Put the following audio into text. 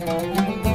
Música